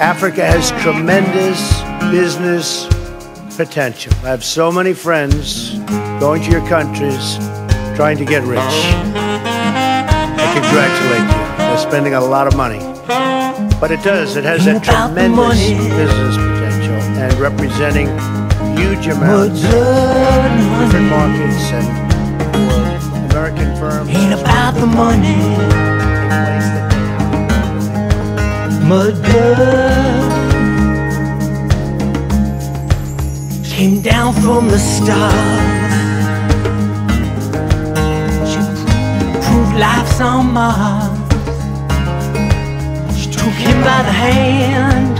Africa has tremendous business potential. I have so many friends going to your countries trying to get rich. I congratulate you. They're spending a lot of money. But it does, it has a Ain't about the tremendous business potential and representing huge amounts of different markets and American firms. ain't about the money. Mud blood came down from the stars. She proved life's on Mars. She took him by the hand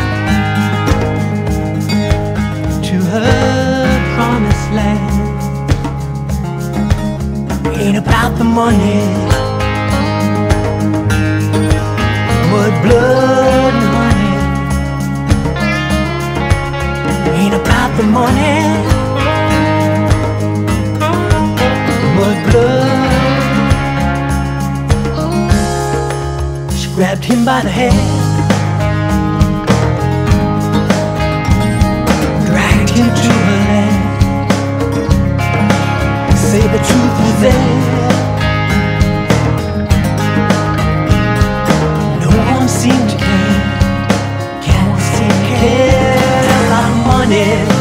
to her promised land. Ain't about the money. Mud blood grabbed him by the hand, dragged him to her land. Say the truth was there. No one seemed to care. Can't seem to care about money.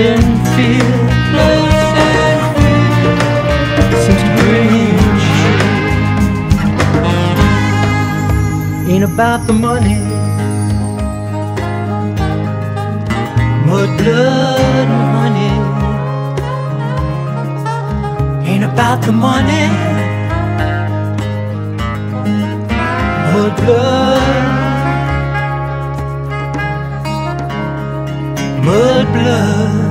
And fear, lust and fear, seems to bring shame. Ain't about the money, mud blood money. Ain't about the money, mud blood. Mud blood